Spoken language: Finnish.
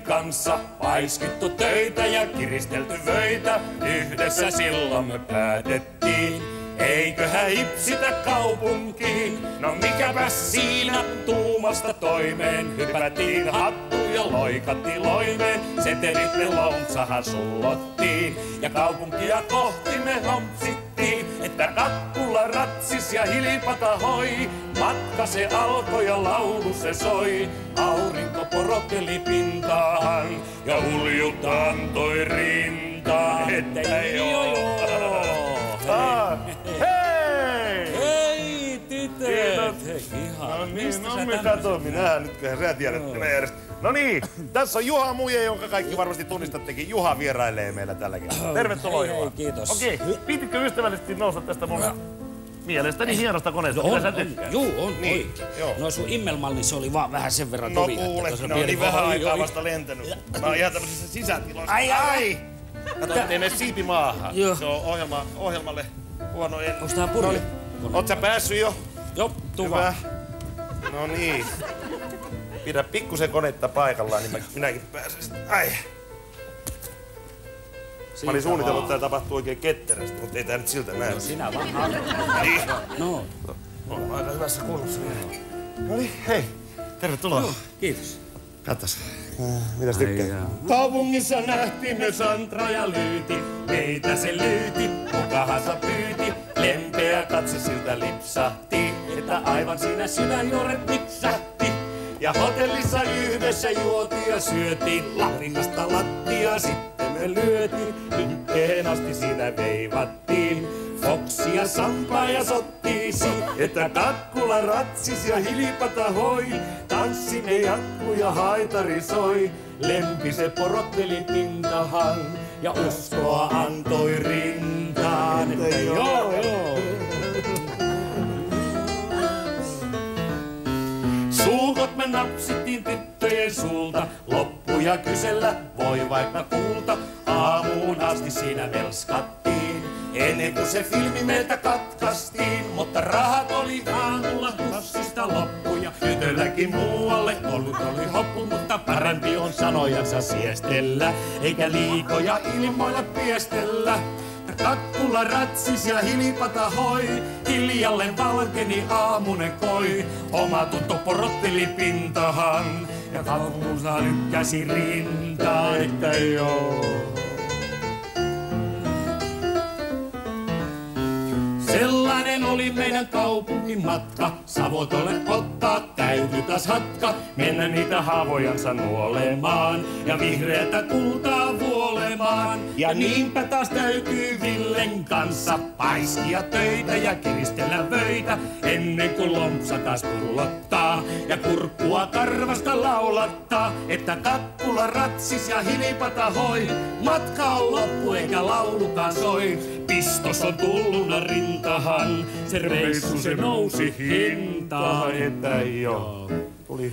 kanssa paiskittu töitä ja kiristelty vöitä. Yhdessä silloin me päätettiin, eiköhän hipsitä kaupunkiin. No mikäpä siinä tuumasta toimeen, hypättiin hattu ja loikatti loimeen. Setelit me lontsahan sullottiin ja kaupunkia kohti me hompsittiin. Että ratsis ja hilipata hoi, matka se alkoi ja laulu se soi. Aurinko porotteli pintaan ja uljut antoi rintaan. Että joo, Ah, hei! Hei, tytöt! Ihan, No niin, mistä no sä mitä tämän- tuo? Minähän nyt sä tiedät, että me edes. No niin, tässä on Juha Muje, jonka kaikki varmasti tunnistattekin. Juha vierailee meillä tällä kertaa. Tervetuloa Hei, hei, Juha. kiitos. Okei, pitikö ystävällisesti nousta tästä mun mielestäni hienosta koneesta? No on, sä on, juu, on, Niin, joo. No sun immelmalli se oli vaan vähän sen verran No kuule, ne on pieni niin vähän aikaa vasta lentänyt. Mä oon ihan tämmöisessä sisätiloissa. Ai, ai. Kato, ettei mene siipi maahan. Joo. Se on ohjelma, ohjelmalle huono en. Onks tää purje? Oot sä päässyt jo? Joo, tuu vaan. No niin. Pidä pikkusen konetta paikallaan, niin minäkin pääsen. sit- Ai. Mä olin suunnitellut, että tää tapahtuu oikein ketterästi, mutta ei tää nyt siltä näy. Sinä vaan. Niin. No, On aika hyvässä kunnossa vielä. No niin, hei. Tervetuloa. kiitos. Kattas. Mitäs tykkää? Kaupungissa nähtiin myös Santra ja Lyyti. Meitä se lyyti, kukahansa pyyti. Lempeä katse siltä lipsahti, että aivan siinä sydänjuoret nipsahti. Ja hotellissa yhdessä juotiin ja syötiin. Lapingasta lattia sitten me lyötiin. Yhteen asti siinä veivattiin. Foksia, sampaa ja sottiisi, että kakkula ratsis ja hilipata hoi. Tanssine jatkuu ja haitari soi. Lempi se porotteli pintahan ja uskoa antoi rintaan. Suukot me napsittiin tyttöjen suulta, loppuja kysellä voi vaikka kuulta. Aamuun asti siinä velskattiin, ennen kuin se filmi meiltä katkastiin. Mutta rahat oli aamulla pussista loppuja, tytölläkin muualle ollut oli hoppu. Mutta parempi on sanojansa siestellä, eikä liikoja ilmoilla piestellä. Kakkula ratsis ja hilipata hoi, hiljalle valkeni aamunen koi. Oma tuttu porotteli pintahan ja kaupunsa lykkäsi rintaan, että joo. Sellainen oli meidän kaupungin matka. Savotolle ottaa täytyy taas hatka. Mennä niitä haavojansa nuolemaan. Ja vihreätä kultaa vuolemaan. Ja niinpä taas täytyy Villen kanssa paiskia töitä ja kiristellä vöitä. Ennen kuin lompsa taas pullottaa. Ja kurkkua karvasta laulattaa. Että kakkula ratsis ja hilipata hoi. Matka on loppu eikä laulukaan soi. Pistos on tulluna rintahan, se reissu se nousi hintaan, että joo. Tuli